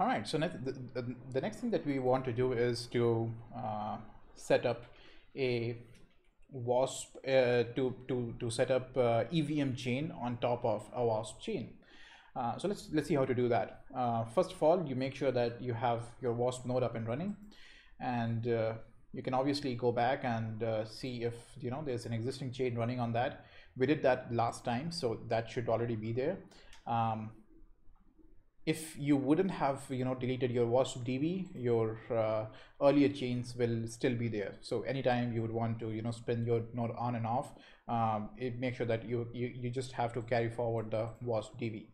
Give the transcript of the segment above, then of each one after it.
All right, so next, the, the, next thing that we want to do is to uh, set up a WASP uh, to, to, to set up uh, EVM chain on top of a WASP chain. Uh, so let's let's see how to do that. Uh, first of all, you make sure that you have your WASP node up and running, and you can obviously go back and see if you know there's an existing chain running on that. We did that last time, so that should already be there. Um, if you wouldn't have you know deleted your wasp db your uh, earlier chains will still be there. So anytime you would want to you know spin your node on and off um, it make sure that you, you you just have to carry forward the wasp db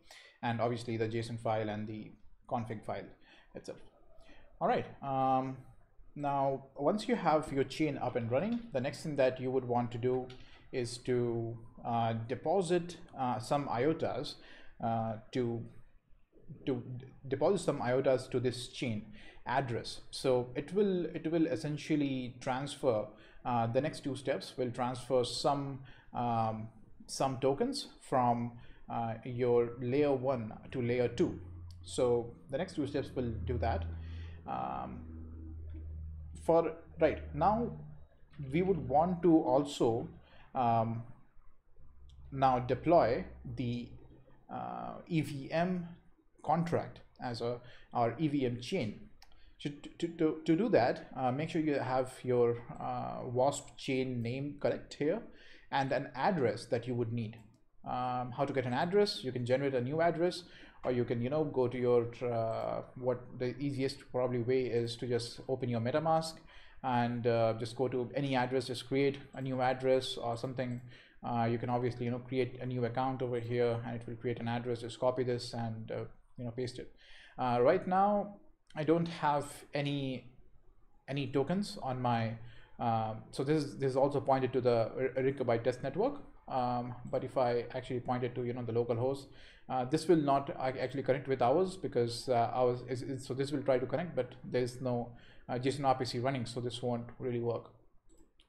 and obviously the json file and the config file itself. All right um, now once you have your chain up and running the next thing that you would want to do is to uh, deposit uh, some iotas uh, to to deposit some iotas to this chain address. So it will it will essentially transfer uh, the next two steps will transfer some um, some tokens from uh, your layer one to layer two. So the next two steps will do that. Um, for right now we would want to also um, now deploy the uh, EVM contract as a our EVM chain. To, to, to, do that, uh, make sure you have your uh, WASP chain name correct here and an address that you would need. Um, how to get an address, you can generate a new address or you can, you know, go to your, uh, what the easiest probably way is to just open your MetaMask and uh, just go to any address, just create a new address or something. Uh, you can obviously, you know, create a new account over here and it will create an address, just copy this and uh, you know paste it. Uh, right now I don't have any any tokens on my um, so this is this is also pointed to the Rinkeby test network. Um, but if I actually point it to you know the local host uh, this will not actually connect with ours because uh, ours is, is, so this will try to connect but there's no uh, JSON RPC running so this won't really work.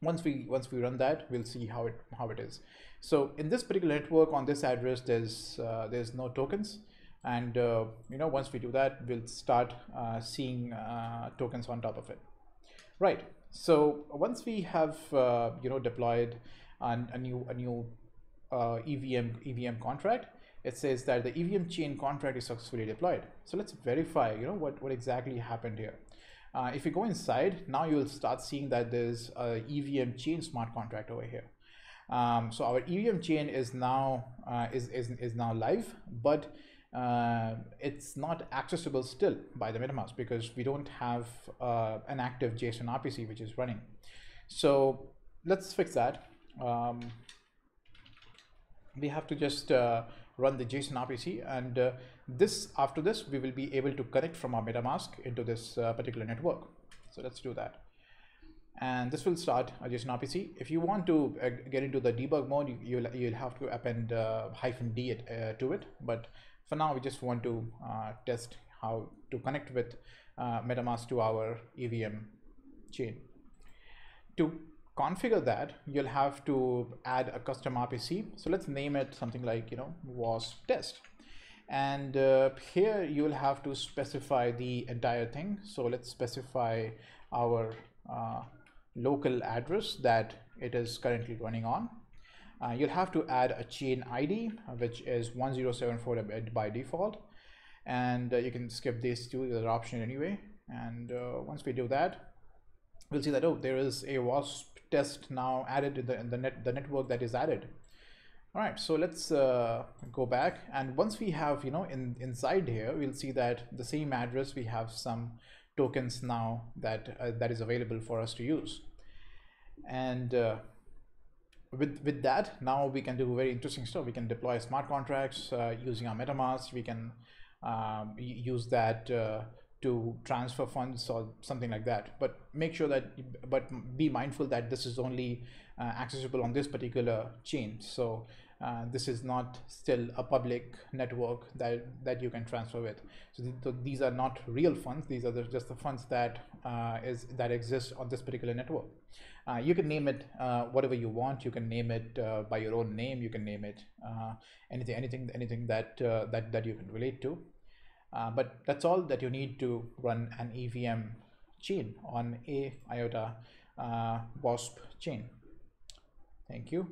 Once we once we run that we'll see how it how it is. So in this particular network on this address there's uh, there's no tokens and uh, you know once we do that we'll start uh, seeing uh, tokens on top of it. Right. So once we have uh, you know deployed an, a new a new uh, EVM EVM contract it says that the EVM chain contract is successfully deployed. So let's verify you know what what exactly happened here. Uh, if you go inside now you'll start seeing that there's a EVM chain smart contract over here. Um, so our EVM chain is now is, is, is now live but uh, it's not accessible still by the MetaMask because we don't have uh, an active JSON RPC which is running. So let's fix that. Um, we have to just uh, run the JSON RPC and uh, this after this we will be able to connect from our MetaMask into this uh, particular network. So let's do that. And this will start a JSON RPC. If you want to uh, get into the debug mode, you, will you'll have to append hyphen D it, to it. But for now, we just want to uh, test how to connect with uh, MetaMask to our EVM chain. To configure that, you'll have to add a custom RPC. So let's name it something like, you know, WASP test. And uh, here you'll have to specify the entire thing. So let's specify our uh, local address that it is currently running on uh, you'll have to add a chain ID, which is 1074 by default. And uh, you can skip these two, the option anyway. And uh, once we do that, we'll see that, oh, there is a WASP test now added in the, in the, net, the network that is added. All right, so let's uh, go back. And once we have, you know, in inside here, we'll see that the same address, we have some tokens now that uh, that is available for us to use. And uh, with with that now we can do very interesting stuff. We can deploy smart contracts uh, using our metamask. We can um, use that uh, to transfer funds or something like that. But make sure that but be mindful that this is only uh, accessible on this particular chain. So uh, this is not still a public network that that you can transfer with. So, th so these are not real funds. These are the, just the funds that uh, is that exist on this particular network. Uh, you can name it uh, whatever you want. You can name it uh, by your own name. You can name it anything anything anything that that that you can relate to. But that's all that you need to run an EVM chain on a IOTA WASP chain. Thank you.